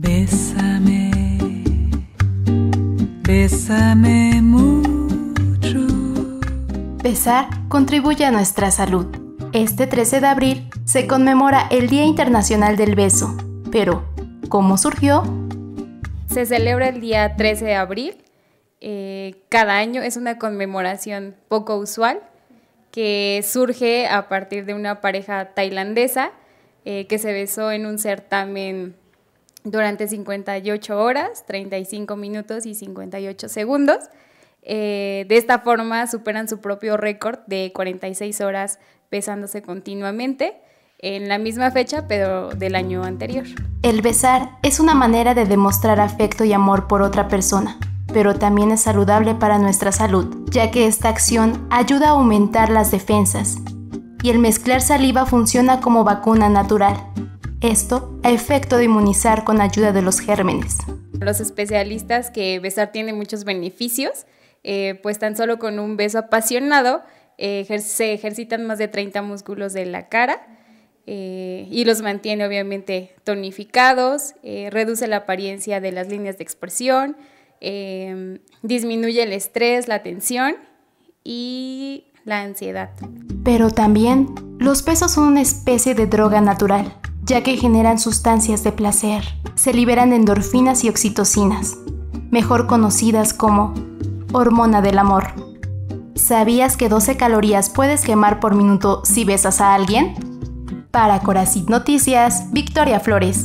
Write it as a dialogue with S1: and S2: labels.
S1: Bésame, bésame mucho.
S2: Besar contribuye a nuestra salud. Este 13 de abril se conmemora el Día Internacional del Beso. Pero, ¿cómo surgió?
S3: Se celebra el día 13 de abril. Eh, cada año es una conmemoración poco usual que surge a partir de una pareja tailandesa eh, que se besó en un certamen durante 58 horas, 35 minutos y 58 segundos. Eh, de esta forma superan su propio récord de 46 horas besándose continuamente en la misma fecha, pero del año anterior.
S2: El besar es una manera de demostrar afecto y amor por otra persona, pero también es saludable para nuestra salud, ya que esta acción ayuda a aumentar las defensas. Y el mezclar saliva funciona como vacuna natural. Esto a efecto de inmunizar con ayuda de los gérmenes.
S3: Los especialistas que besar tiene muchos beneficios, eh, pues tan solo con un beso apasionado eh, se ejercitan más de 30 músculos de la cara eh, y los mantiene obviamente tonificados, reduce la apariencia de las líneas de expresión, disminuye el estrés, la tensión y la ansiedad.
S2: Pero también los besos son una especie de droga natural, ya que generan sustancias de placer. Se liberan endorfinas y oxitocinas, mejor conocidas como hormona del amor. ¿Sabías que 12 calorías puedes quemar por minuto si besas a alguien? Para Coracit Noticias, Victoria Flores.